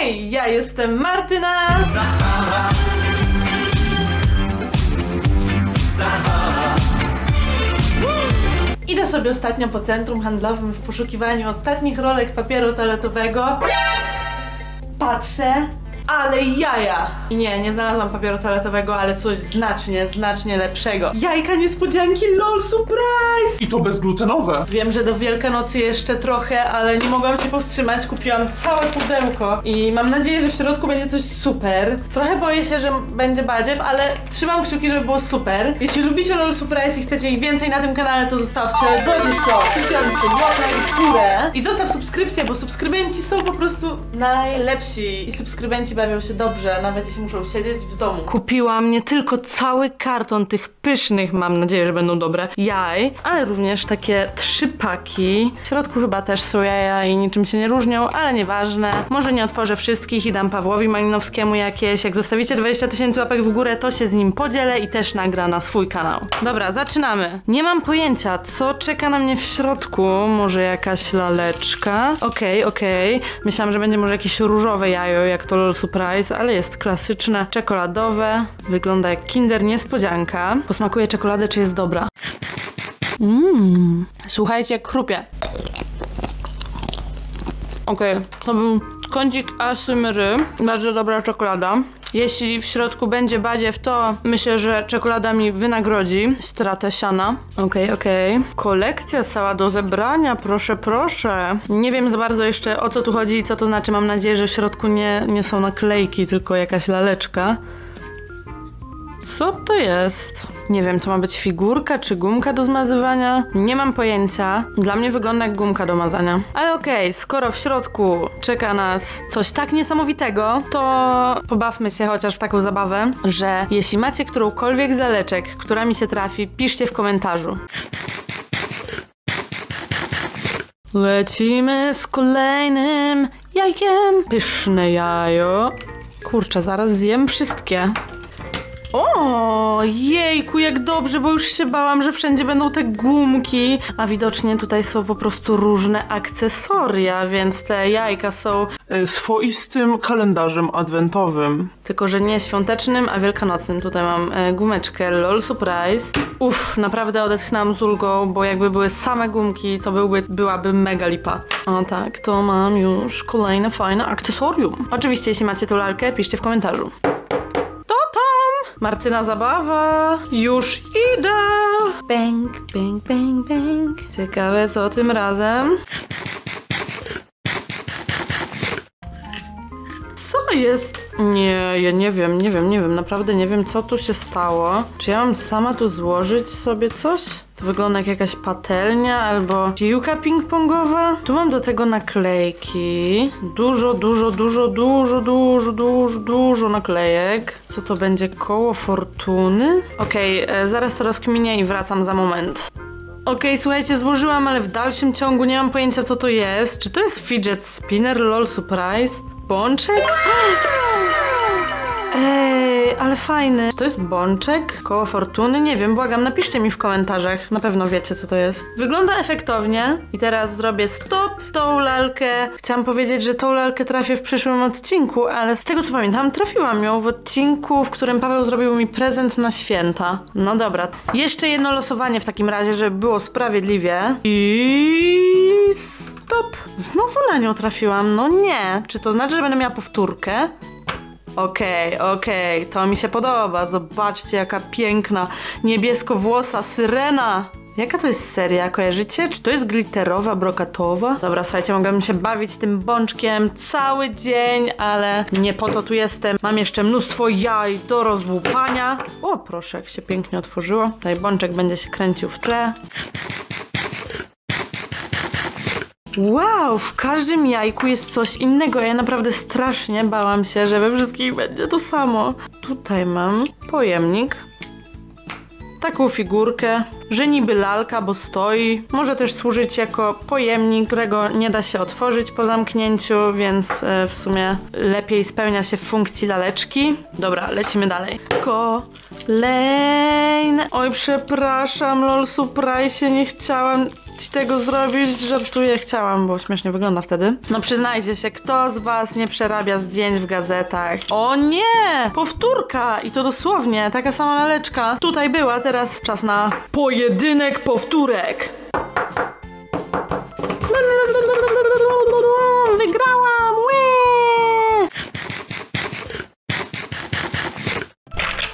Hej, ja jestem Martyna. Idę sobie ostatnio po centrum handlowym w poszukiwaniu ostatnich rolek papieru toaletowego. Patrzę, ale jaja! I nie, nie znalazłam papieru toaletowego, ale coś znacznie, znacznie lepszego. Jajka niespodzianki LOL Surprise! I to bezglutenowe. Wiem, że do Wielkanocy jeszcze trochę, ale nie mogłam się powstrzymać. Kupiłam całe pudełko i mam nadzieję, że w środku będzie coś super. Trochę boję się, że będzie badziew, ale trzymam kciuki, żeby było super. Jeśli lubicie LOL Surprise i chcecie ich więcej na tym kanale, to zostawcie 20 tysięcy łapek w górę. I zostaw subskrypcję, bo subskrybenci są po prostu najlepsi. I subskrybenci bawią się dobrze, nawet jeśli muszą siedzieć w domu. Kupiłam nie tylko cały karton tych pysznych, mam nadzieję, że będą dobre, jaj, ale również takie trzy paki. W środku chyba też są jaja i niczym się nie różnią, ale nieważne. Może nie otworzę wszystkich i dam Pawłowi Malinowskiemu jakieś. Jak zostawicie 20 tysięcy łapek w górę, to się z nim podzielę i też nagra na swój kanał. Dobra, zaczynamy. Nie mam pojęcia, co czeka na mnie w środku. Może jakaś laleczka. Okej, okej. Myślałam, że będzie może jakieś różowe jajo, jak to LOL Surprise, ale jest klasyczne, czekoladowe. Wygląda jak Kinder Niespodzianka. Posmakuję czekoladę, czy jest dobra. Mmm. Słuchajcie, jak chrupie. Okej, to był kącik asymry. Bardzo dobra czekolada. Jeśli w środku będzie badziew, to myślę, że czekolada mi wynagrodzi stratę siana. Okej, okej. Kolekcja cała do zebrania, proszę, proszę. Nie wiem za bardzo jeszcze o co tu chodzi i co to znaczy. Mam nadzieję, że w środku nie, nie są naklejki, tylko jakaś laleczka. Co to jest? Nie wiem, to ma być figurka czy gumka do zmazywania? Nie mam pojęcia. Dla mnie wygląda jak gumka do mazania. Ale okej, skoro w środku czeka nas coś tak niesamowitego, to pobawmy się chociaż w taką zabawę, że jeśli macie którąkolwiek z laleczek, która mi się trafi, piszcie w komentarzu. Lecimy z kolejnym jajkiem. Pyszne jajo. Kurczę, zaraz zjem wszystkie. O, jejku, jak dobrze, bo już się bałam, że wszędzie będą te gumki, a widocznie tutaj są po prostu różne akcesoria, więc te jajka są E, Swoistym kalendarzem adwentowym. tylko, że nie świątecznym, a wielkanocnym. Tutaj mam e, gumeczkę LOL Surprise. Uff, naprawdę odetchnęłam z ulgą, bo jakby były same gumki, to byłby, byłaby mega lipa. O tak, to mam już kolejne fajne akcesorium. Oczywiście, jeśli macie tą lalkę, piszcie w komentarzu. Marcyna zabawa! Już idę! Bang, bang, bang, bang. Ciekawe co tym razem. Jest? Nie, ja nie wiem, nie wiem, nie wiem, naprawdę nie wiem, co tu się stało. Czy ja mam sama tu złożyć sobie coś? To wygląda jak jakaś patelnia albo piłka ping-pongowa. Tu mam do tego naklejki. Dużo, dużo, dużo, dużo, dużo, dużo, dużo naklejek. Co to będzie? Koło fortuny? Okej, e, zaraz to rozkminię i wracam za moment. Okej, słuchajcie, złożyłam, ale w dalszym ciągu nie mam pojęcia co to jest. Czy to jest fidget spinner LOL Surprise? Bączek? Ej, ale fajny. Czy to jest bączek? Koło fortuny? Nie wiem, błagam, napiszcie mi w komentarzach. Na pewno wiecie, co to jest. Wygląda efektownie. I teraz zrobię stop tą lalkę. Chciałam powiedzieć, że tą lalkę trafię w przyszłym odcinku, ale z tego co pamiętam, trafiłam ją w odcinku, w którym Paweł zrobił mi prezent na święta. No dobra. Jeszcze jedno losowanie w takim razie, żeby było sprawiedliwie. I Znowu na nią trafiłam. No nie. Czy to znaczy, że będę miała powtórkę? Okej, okej, to mi się podoba. Zobaczcie, jaka piękna niebieskowłosa syrena. Jaka to jest seria, kojarzycie? Czy to jest glitterowa, brokatowa? Dobra, słuchajcie, mogłabym się bawić tym bączkiem cały dzień, ale nie po to tu jestem. Mam jeszcze mnóstwo jaj do rozłupania. O, proszę, jak się pięknie otworzyło. Tutaj bączek będzie się kręcił w tle. Wow, w każdym jajku jest coś innego. Ja naprawdę strasznie bałam się, że we wszystkich będzie to samo. Tutaj mam pojemnik, taką figurkę że niby lalka, bo stoi. Może też służyć jako pojemnik, którego nie da się otworzyć po zamknięciu, więc e, w sumie lepiej spełnia się funkcji laleczki. Dobra, lecimy dalej. Kolejne. Oj, przepraszam, lol, surprise, nie chciałam ci tego zrobić, żartuję, chciałam, bo śmiesznie wygląda wtedy. No przyznajcie się, kto z was nie przerabia zdjęć w gazetach? O nie! Powtórka! I to dosłownie, taka sama laleczka. Tutaj była, teraz czas na pojedynek powtórek. Wygrałam! Łe!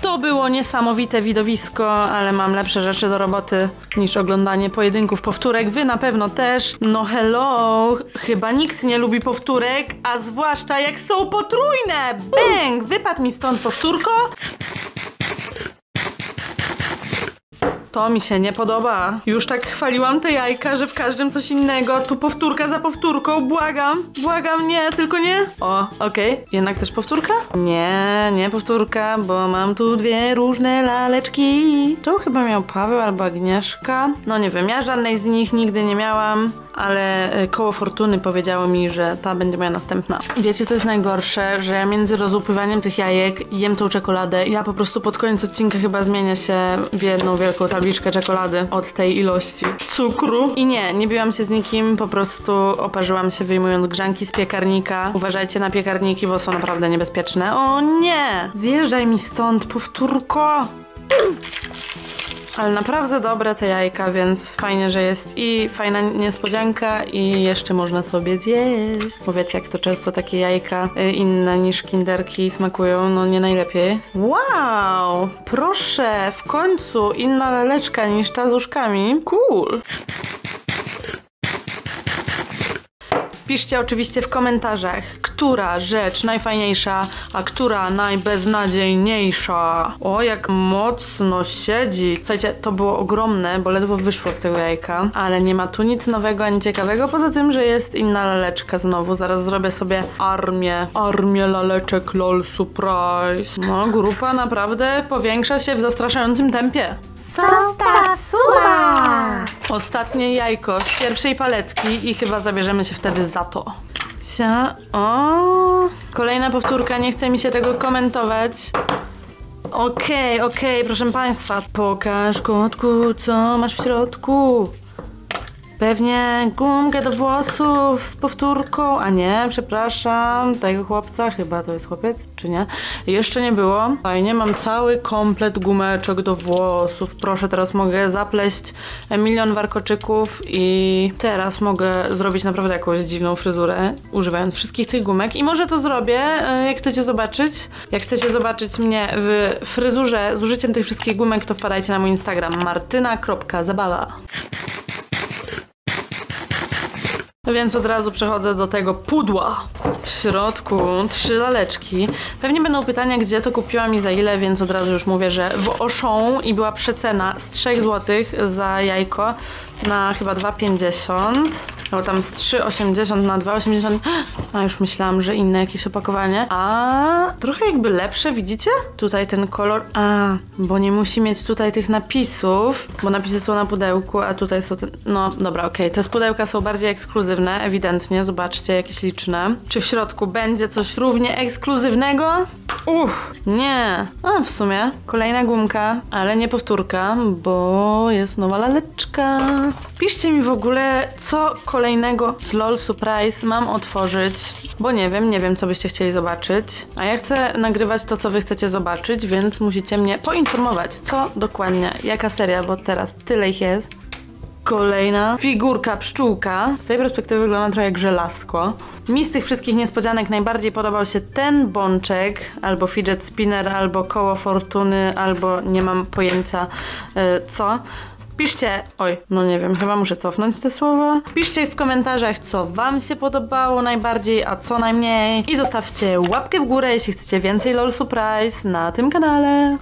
To było niesamowite widowisko, ale mam lepsze rzeczy do roboty niż oglądanie pojedynków powtórek. Wy na pewno też. No hello, chyba nikt nie lubi powtórek, a zwłaszcza jak są potrójne. Bang! Wypadł mi stąd powtórko. To mi się nie podoba. Już tak chwaliłam te jajka, że w każdym coś innego. Tu powtórka za powtórką. Błagam, błagam, nie, tylko nie. O, okej. Jednak też powtórka? Nie, nie powtórka, bo mam tu dwie różne laleczki. To chyba miał Paweł albo Agnieszka. No nie wiem, ja żadnej z nich nigdy nie miałam ale y, koło fortuny powiedziało mi, że ta będzie moja następna. Wiecie, co jest najgorsze? Że między rozłupywaniem tych jajek jem tą czekoladę. Ja po prostu pod koniec odcinka chyba zmienię się w jedną wielką tabliczkę czekolady od tej ilości cukru. I nie, nie biłam się z nikim, po prostu oparzyłam się wyjmując grzanki z piekarnika. Uważajcie na piekarniki, bo są naprawdę niebezpieczne. O nie! Zjeżdżaj mi stąd, powtórko! Ale naprawdę dobre te jajka, więc fajnie, że jest i fajna niespodzianka i jeszcze można sobie zjeść. Bo wiecie, jak to często takie jajka y, inne niż kinderki smakują, no nie najlepiej. Wow! Proszę, w końcu inna laleczka niż ta z uszkami. Cool! Piszcie oczywiście w komentarzach, która rzecz najfajniejsza, a która najbeznadziejniejsza. O, jak mocno siedzi. Słuchajcie, to było ogromne, bo ledwo wyszło z tego jajka, ale nie ma tu nic nowego ani ciekawego, poza tym, że jest inna laleczka znowu. Zaraz zrobię sobie armię. Armię laleczek LOL Surprise. No, grupa naprawdę powiększa się w zastraszającym tempie. Zostaw suba! Ostatnie jajko z pierwszej paletki i chyba zabierzemy się wtedy za to. Cia, o, kolejna powtórka, nie chce mi się tego komentować. Okej, okej, proszę państwa, pokaż kotku, co masz w środku. Pewnie gumkę do włosów z powtórką, a nie, przepraszam, tego chłopca, chyba to jest chłopiec, czy nie? Jeszcze nie było. Fajnie, mam cały komplet gumeczek do włosów. Proszę, teraz mogę zapleść milion warkoczyków i teraz mogę zrobić naprawdę jakąś dziwną fryzurę, używając wszystkich tych gumek. I może to zrobię, e, jak chcecie zobaczyć. Jak chcecie zobaczyć mnie w fryzurze z użyciem tych wszystkich gumek, to wpadajcie na mój Instagram martyna.zabawa. No więc od razu przechodzę do tego pudła. W środku trzy laleczki. Pewnie będą pytania, gdzie to kupiłam i za ile, więc od razu już mówię, że w Auchan i była przecena z 3 zł za jajko na chyba 2,50. No tam z 3,80 na 2,80. A już myślałam, że inne jakieś opakowanie. A trochę jakby lepsze, widzicie? Tutaj ten kolor. A, bo nie musi mieć tutaj tych napisów, bo napisy są na pudełku, a tutaj są te. No dobra, okej. Te z pudełka są bardziej ekskluzywne, ewidentnie. Zobaczcie, jakieś liczne. Czy w środku będzie coś równie ekskluzywnego? Uff, nie. A w sumie kolejna gumka, ale nie powtórka, bo jest nowa laleczka. Piszcie mi w ogóle, co kolejnego z LOL Surprise mam otworzyć, bo nie wiem, nie wiem, co byście chcieli zobaczyć. A ja chcę nagrywać to, co wy chcecie zobaczyć, więc musicie mnie poinformować, co dokładnie, jaka seria, bo teraz tyle ich jest. Kolejna figurka pszczółka. Z tej perspektywy wygląda trochę jak żelazko. Mi z tych wszystkich niespodzianek najbardziej podobał się ten bączek, albo fidget spinner, albo koło fortuny, albo nie mam pojęcia y, co. Piszcie, oj, no nie wiem, chyba muszę cofnąć te słowa. Piszcie w komentarzach, co Wam się podobało najbardziej, a co najmniej. I zostawcie łapkę w górę, jeśli chcecie więcej LOL Surprise na tym kanale.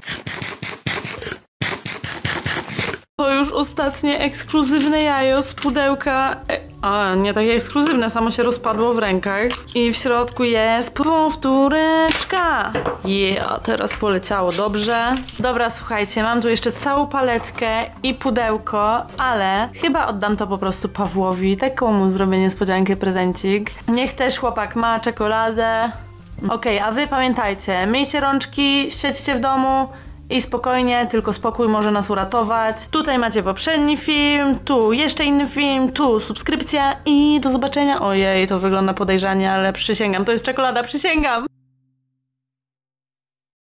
To już ostatnie ekskluzywne jajo z pudełka. E A, nie takie ekskluzywne, samo się rozpadło w rękach. I w środku jest powtóreczka. Yeah, teraz poleciało dobrze. Dobra, słuchajcie, mam tu jeszcze całą paletkę i pudełko, ale chyba oddam to po prostu Pawłowi. Taką mu zrobię niespodziankę, prezencik. Niech też chłopak ma czekoladę. Okej, a wy pamiętajcie, myjcie rączki, siedźcie w domu i spokojnie, tylko spokój może nas uratować. Tutaj macie poprzedni film, tu jeszcze inny film, tu subskrypcja i do zobaczenia. Ojej, to wygląda podejrzanie, ale przysięgam, to jest czekolada, przysięgam.